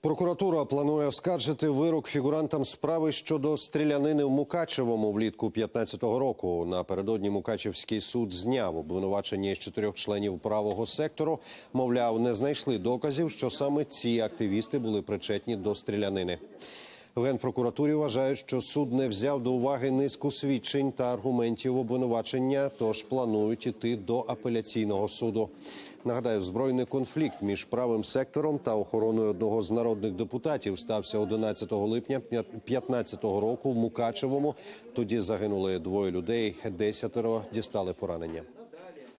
Прокуратура планує оскаржити вирок фігурантам справи щодо стрілянини в Мукачевому влітку 15-го року. Напередодні Мукачевський суд зняв обвинувачення з чотирьох членів правого сектору. Мовляв, не знайшли доказів, що саме ці активісти були причетні до стрілянини. Генпрокуратурі вважають, що суд не взяв до уваги низку свідчень та аргументів обвинувачення, тож планують іти до апеляційного суду. Нагадаю, збройний конфлікт між правим сектором та охороною одного з народних депутатів стався 11 липня 2015 року в Мукачевому. Тоді загинули двоє людей, десятеро дістали поранення.